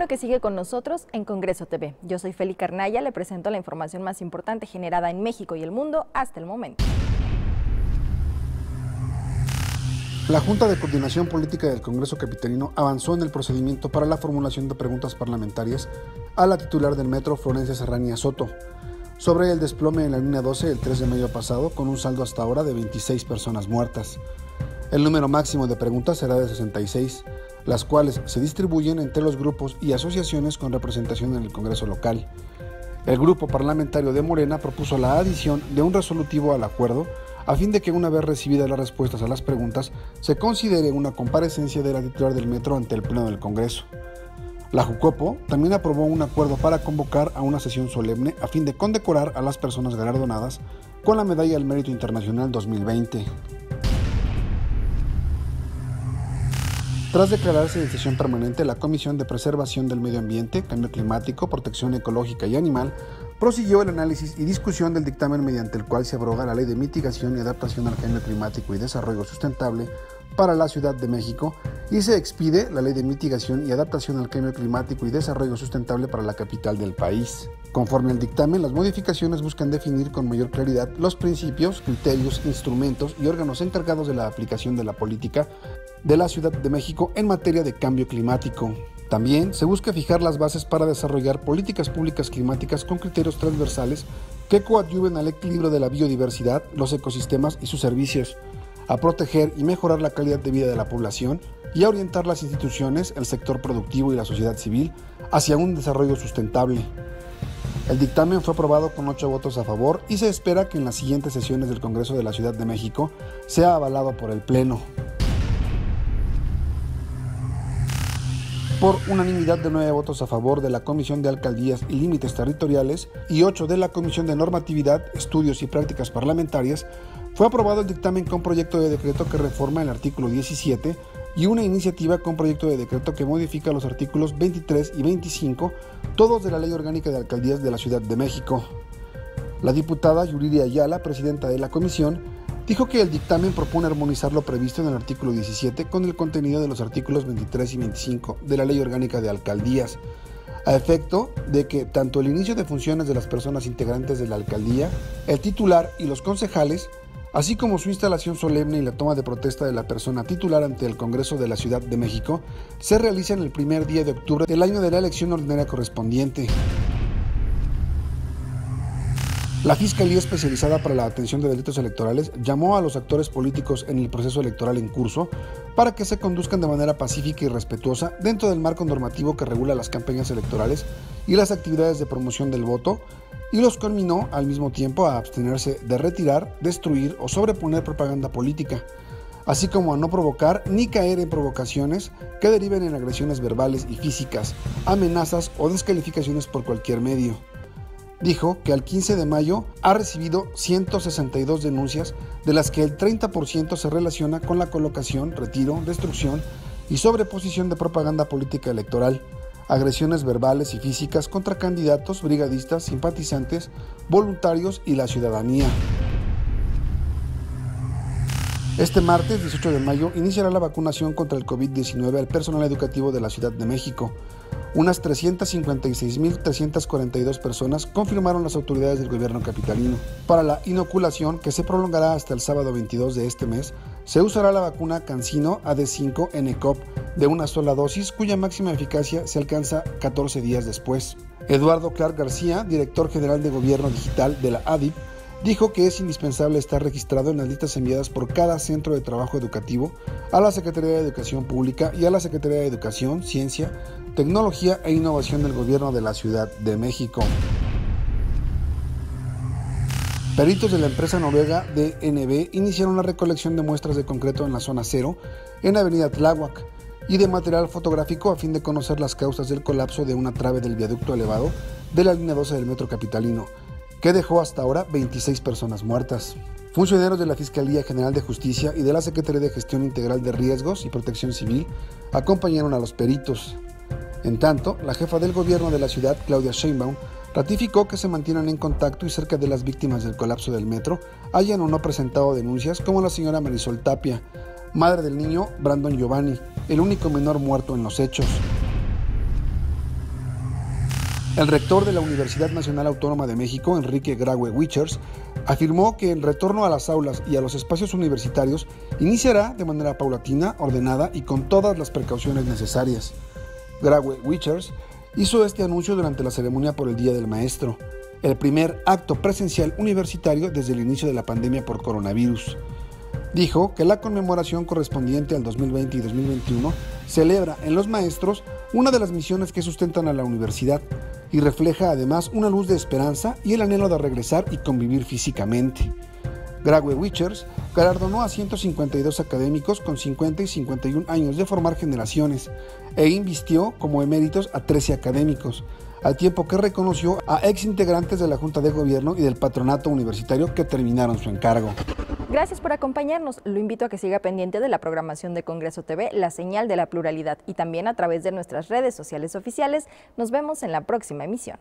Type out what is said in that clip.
bueno que sigue con nosotros en Congreso TV. Yo soy Feli Carnaya, le presento la información más importante generada en México y el mundo hasta el momento. La Junta de Coordinación Política del Congreso Capitalino avanzó en el procedimiento para la formulación de preguntas parlamentarias a la titular del metro, Florencia Serrania Soto, sobre el desplome en la línea 12 el 3 de mayo pasado, con un saldo hasta ahora de 26 personas muertas. El número máximo de preguntas será de 66, las cuales se distribuyen entre los grupos y asociaciones con representación en el Congreso local. El grupo parlamentario de Morena propuso la adición de un resolutivo al acuerdo a fin de que una vez recibidas las respuestas a las preguntas se considere una comparecencia de la titular del metro ante el Pleno del Congreso. La Jucopo también aprobó un acuerdo para convocar a una sesión solemne a fin de condecorar a las personas galardonadas con la Medalla al Mérito Internacional 2020. Tras declararse en sesión permanente, la Comisión de Preservación del Medio Ambiente, Cambio Climático, Protección Ecológica y Animal prosiguió el análisis y discusión del dictamen mediante el cual se abroga la Ley de Mitigación y Adaptación al Cambio Climático y Desarrollo Sustentable para la Ciudad de México y se expide la Ley de Mitigación y Adaptación al Cambio Climático y Desarrollo Sustentable para la capital del país. Conforme al dictamen, las modificaciones buscan definir con mayor claridad los principios, criterios, instrumentos y órganos encargados de la aplicación de la política de la Ciudad de México en materia de cambio climático. También se busca fijar las bases para desarrollar políticas públicas climáticas con criterios transversales que coadyuven al equilibrio de la biodiversidad, los ecosistemas y sus servicios, a proteger y mejorar la calidad de vida de la población y a orientar las instituciones, el sector productivo y la sociedad civil hacia un desarrollo sustentable. El dictamen fue aprobado con ocho votos a favor y se espera que en las siguientes sesiones del Congreso de la Ciudad de México sea avalado por el Pleno. Por unanimidad de nueve votos a favor de la Comisión de Alcaldías y Límites Territoriales y ocho de la Comisión de Normatividad, Estudios y Prácticas Parlamentarias, fue aprobado el dictamen con proyecto de decreto que reforma el artículo 17 y una iniciativa con proyecto de decreto que modifica los artículos 23 y 25, todos de la Ley Orgánica de Alcaldías de la Ciudad de México. La diputada Yuridia Ayala, presidenta de la comisión, dijo que el dictamen propone armonizar lo previsto en el artículo 17 con el contenido de los artículos 23 y 25 de la Ley Orgánica de Alcaldías, a efecto de que tanto el inicio de funciones de las personas integrantes de la alcaldía, el titular y los concejales, así como su instalación solemne y la toma de protesta de la persona titular ante el Congreso de la Ciudad de México, se realicen el primer día de octubre del año de la elección ordinaria correspondiente. La Fiscalía Especializada para la Atención de Delitos Electorales llamó a los actores políticos en el proceso electoral en curso para que se conduzcan de manera pacífica y respetuosa dentro del marco normativo que regula las campañas electorales y las actividades de promoción del voto y los conminó al mismo tiempo a abstenerse de retirar, destruir o sobreponer propaganda política, así como a no provocar ni caer en provocaciones que deriven en agresiones verbales y físicas, amenazas o descalificaciones por cualquier medio dijo que al 15 de mayo ha recibido 162 denuncias, de las que el 30% se relaciona con la colocación, retiro, destrucción y sobreposición de propaganda política electoral, agresiones verbales y físicas contra candidatos, brigadistas, simpatizantes, voluntarios y la ciudadanía. Este martes 18 de mayo iniciará la vacunación contra el COVID-19 al personal educativo de la Ciudad de México. Unas 356.342 personas confirmaron las autoridades del gobierno capitalino. Para la inoculación, que se prolongará hasta el sábado 22 de este mes, se usará la vacuna Cancino AD5 NCOP de una sola dosis, cuya máxima eficacia se alcanza 14 días después. Eduardo Clark García, director general de Gobierno Digital de la ADIP, dijo que es indispensable estar registrado en las listas enviadas por cada centro de trabajo educativo a la Secretaría de Educación Pública y a la Secretaría de Educación, Ciencia, Tecnología e Innovación del Gobierno de la Ciudad de México. Peritos de la empresa noruega DNB iniciaron la recolección de muestras de concreto en la zona cero, en Avenida Tláhuac, y de material fotográfico a fin de conocer las causas del colapso de una trave del viaducto elevado de la línea 12 del metro capitalino que dejó hasta ahora 26 personas muertas. Funcionarios de la Fiscalía General de Justicia y de la Secretaría de Gestión Integral de Riesgos y Protección Civil acompañaron a los peritos. En tanto, la jefa del gobierno de la ciudad, Claudia Sheinbaum, ratificó que se mantienen en contacto y cerca de las víctimas del colapso del metro hayan o no presentado denuncias como la señora Marisol Tapia, madre del niño Brandon Giovanni, el único menor muerto en los hechos. El rector de la Universidad Nacional Autónoma de México, Enrique Graue Wichers, afirmó que el retorno a las aulas y a los espacios universitarios iniciará de manera paulatina, ordenada y con todas las precauciones necesarias. Graue Wichers hizo este anuncio durante la ceremonia por el Día del Maestro, el primer acto presencial universitario desde el inicio de la pandemia por coronavirus. Dijo que la conmemoración correspondiente al 2020 y 2021 celebra en los maestros una de las misiones que sustentan a la universidad y refleja además una luz de esperanza y el anhelo de regresar y convivir físicamente. Graue Wichers galardonó a 152 académicos con 50 y 51 años de formar generaciones e invistió como eméritos a 13 académicos, al tiempo que reconoció a ex integrantes de la Junta de Gobierno y del Patronato Universitario que terminaron su encargo. Gracias por acompañarnos. Lo invito a que siga pendiente de la programación de Congreso TV, la señal de la pluralidad y también a través de nuestras redes sociales oficiales. Nos vemos en la próxima emisión.